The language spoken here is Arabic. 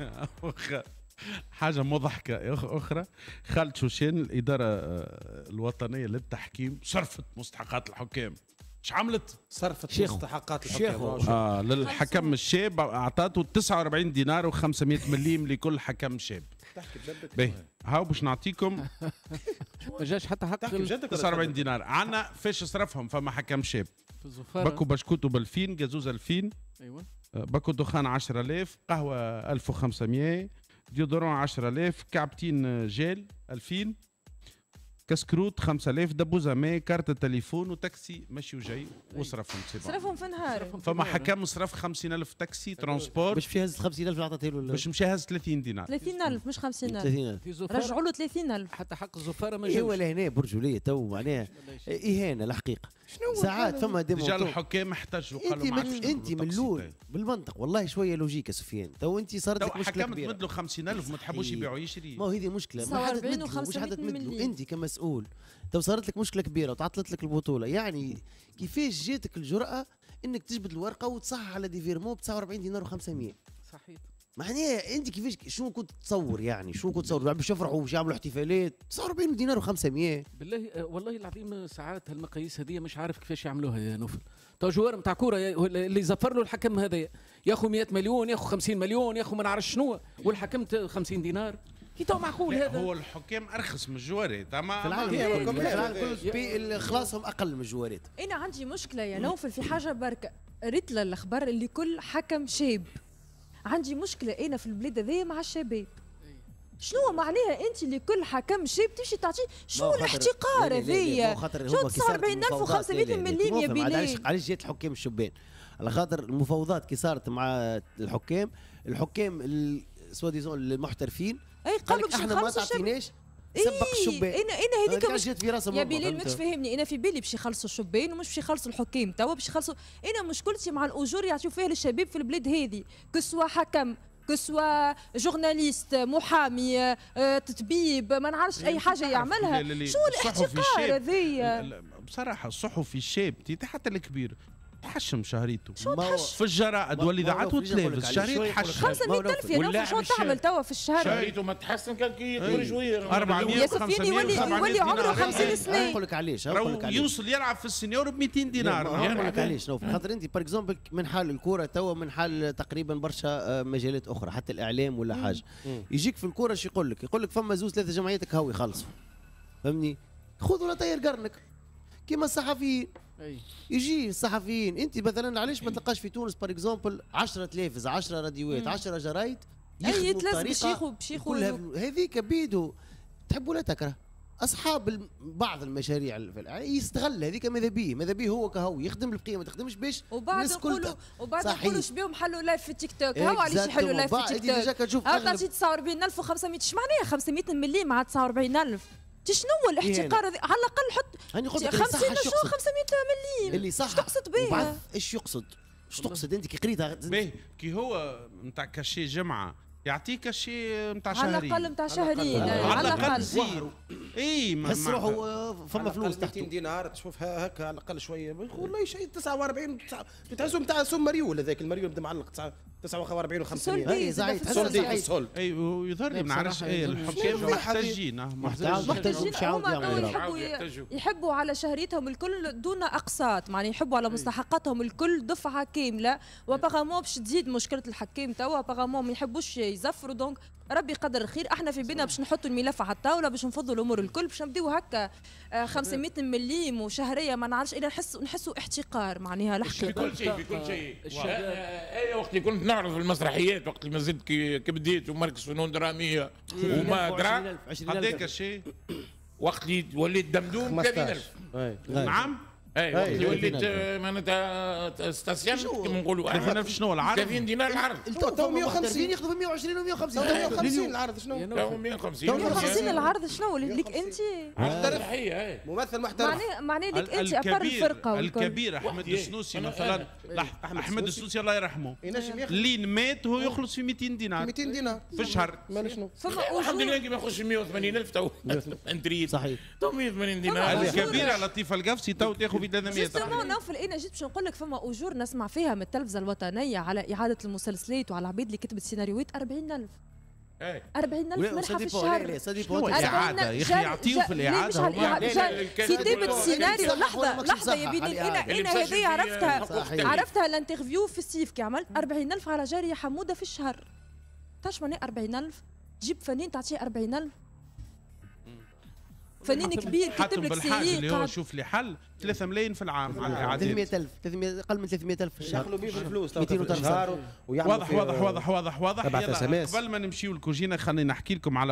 حاجة مضحكة أخ- أخرى خالد شوشين الإدارة آه، الوطنية للتحكيم صرفت مستحقات الحكام إيش عملت؟ صرفت شيخو. مستحقات شيخو. الحكام آه للحكم الشاب أعطاته 49 دينار و500 مليم لكل حكم شاب تحكي بجدك باهي. هاو باش نعطيكم ما جاش حتى حق تحكي ال- بجدك ولا 49 دينار. عنا فاش صرفهم فما حكم شاب. باكو بشكوتو بالفين جازوز 2000 أيوه. باكو دخان 10000 قهوة 1500 déodorant 10000 كعبتين جيل 2000 كسكروت 5000 دبوزة ماء carte téléphone وتاكسي. مشي وجاي وصرفهم سي. صرفهم في نهار. فما حكم صرف 50000 تاكسي transport. باش في هز 50000 اللي عطيته له باش مشي هز 30 دينار. 30000 مش 50000 30000 في زفارة رجعوا له 30000 حتى حق الزفارة ما إيه جاوش. ولا هنا برجوليه تو معناها إهانة الحقيقة. ساعات فما دي déjà موضوع- الحكام احتاجوا قالوا أنت ما من أنت من الأول. بالمنطق. والله شوية logique يا سفيان. تو أنت صارت لك مشكله حكام كبيرة. تمد له 50000 ما تحبوش. يبيعوا يشري ما هو هذه مشكلة. ما حد 49 تمد له مش حد و500 تمد له مليم. انت كمسؤول تو صارت لك مشكلة كبيرة وتعطلت لك البطولة. يعني كيفاش جاتك الجرأة إنك تجبد الورقة وتصحح على des virements ب 49 دينار و500 صحيح. معناها أنت كيفاش شنو كنت تصور يعني؟ شنو كنت تصور؟ باش يفرحوا باش يعملوا احتفالات. 49 دينار و500 بالله آه، والله العظيم ساعات هالمقاييس هذه مش عارف كيفاش يعملوها يا نوفل. تو joueur نتاع كورة اللي زفر له الحكم هذا ياخذ 100 مليون ياخذ 50 مليون ياخذ ما نعرف شنو والحكم ت- 50 دينار. كي تو معقول هذا. هو الحكام أرخص من الجوارات اما في العالم. خلاصهم أقل من الجوارات أنا عندي مشكلة يا نوفل في حاجة بركه ريت الأخبار اللي كل حكم شاب. عندي مشكلة أنا في البلاد هذيا مع الشباب. شنو معناها أنت اللي كل حكم شاب تمشي تعطيه شنو الاحتقار 49500 المفاوضات- لا- لا- لا، مليم يا. علاش علاش جات الحكام الشبان؟ على خاطر المفاوضات كي صارت مع الحكام. الحكام ال- soi-disant المحترفين اي قال قالوا لك باش إحنا ما الشباب تعطينيش سبق الشبان. أنا أنا هذيك مش جات في يا بلال مش فهمت؟ فاهمني أنا في بالي باش يخلصوا الشبان ومش باش يخلصوا الحكام توا باش يخلصوا. أنا مشكلتي مع الأجور يعطيو فيها للشباب في البلاد هذه. كسوا حكم كسوا جورناليست محامي آه، تطبيب ما نعرفش أي حاجة يعملها. شو الاحتقار لا، بصراحة الصحفي الشاب حتى الكبير. تحشم شهريته. شو ما هو- تحش في الجرائد ما- والإذاعات ما هو فيجي والتلفز أقول لك عليه. شهرية شوي يقول لك تحشم. 500000 يا نوفل شو تعمل. توا في الشهر؟ شهريته ما تحسن كان كي يطول شوية. 400 يا سفياني يولي 500 يولي عمره دينار. 50 سنة. نقول لك علاش نقول راهو لك علاش يوصل يلعب في السنيور ب 200 دينار. لا، ما نقول لك علاش نوف خاطر أنت par exemple من حال الكورة توا من حال تقريبا برشا آه، مجالات أخرى حتى الإعلام ولا حاجة. يجيك في الكورة شو يقول لك؟ يقول لك فما زوز ثلاثة جمعياتك هاو يخلصوا فهمني؟ خذ ولا طير قرنك. كيما الصحفيين. يجي الصحفيين انت مثلا علاش ما تلقاش في تونس par exemple 10 تلفز 10 راديوات 10 جرايد أي ياخذوا- باش ياخذوا- كلها هذيك بيدو. تحب ولا تكره؟ أصحاب بعض المشاريع يستغل هذيك ماذا بيه؟ ماذا بيه هو كهو يخدم القيمة ما تخدمش باش وبعد نقولوا وبعد. نقولوا شبيهم حلوا live في تيك توك هاو علاش يحلوا live في. تيك توك هاو تعطي 49500 اش معناها 500 مليم مع 49000 انت شنو هو الاحتقار هذا؟ على الأقل حط هاني قلت لك اللي صح 50 اش شو يقصد؟ 500 مليم. اللي صح. تقصد بها إيش يقصد؟ إيش تقصد أنت؟ كي قريتها باهي كي هو نتاع cachet جمعة يعطيك cachet نتاع على شهري الاقل نتاع شهرين الأقل. على الأقل zéro اي ما- حس روحه آه، فما على فلوس الأقل 200 تحته دينار تشوفها هكا على الأقل شوية. والله شيء 49 تحسوا نتاع سوم مريول هذاك المريول بدا معلق 49 و500 soldé أي زاد زعيد. soldé. اي ويظهر لي ما نعرفش اي الحكام محتاجين محتاج- محتاجين. يحبوا. يحبوا على شهريتهم الكل دون أقساط معناها يحبوا على مستحقاتهم الكل دفعة كامله و apparemment باش تزيد مشكلة الحكام توا apparemment ما يحبوش يزفروا donc ربي قدر الخير. إحنا في بينا باش نحطوا الملف على الطاولة باش نفضوا الأمور الكل باش نبديو هكا آه، 500 مليم وشهرية. ما نعرفش الا نحس نحسوا احتقار معناها في الحكام كل شيء في كل شيء. الشباب. أي وقت اللي كنت نعرف المسرحيات وقت اللي ما زلت كي بديت ومركز فنون دراميه وما درا 20000 قد إيه 20000 كاشي وقت اللي وليت دمدوم 15 30000 نعم؟ اي وقت اللي وليت 30000. آه، معناتها ستاسيون كما نقولوا. 3000 شنو العرض؟ 30 دينار العرض. تو 150 150 ياخذوا 120 و 150 تو 150 العرض شنو؟ نوفل. تو 150 تو 150 العرض شنو؟ اللي ليك أنت؟ مسرحيه اي ممثل محترف. معناه معناه ليك أنت ابار الفرقة الكبير أحمد. السنوسي مثلا. أحمد السنوسي الله يرحمه. لين مات هو يخلص في 200 دينار. 200 دينار. في الشهر ما شنو؟ الحمد لله اجور كي ما يخش 180 ألف تو. انتريد صحيح. تو 180 دينار. الكبيرة لطيفة القفصي تو تاخذ كوفيد 300 جوستومون نوفل أنا جيت باش نقول لك فما أجور نسمع فيها من التلفزة الوطنية على إعادة المسلسلات وعلى العبيد اللي كتبت سيناريوهات 40000 إيه. 40000 ولا منحه في الشهر. ديبون سا ديبون الإعادة؟ يا أخي يعطيو في. لا، لا، كتابة هو- السيناريو ماكش لحظة يا بني أنا أنا هذه عرفتها. عرفتها الانترفيو في السيف كي عملت 40000 على جارية حمودة في الشهر. تعرف معناها 40000 تجيب فنان تعطيه 40000 فنان كبير كتب لك بالحاج سي اللي هو شوف لي حل 3 ملايين في العام على الاعادات 300000 300 أقل من 300000 في الشهر. يدخلوا بيه في الفلوس تو 200 في وتمثل. الشهر ويعملوا واضح واضح واضح واضح. واضح. قبل ما نمشيو الكوجينه خليني نحكي لكم على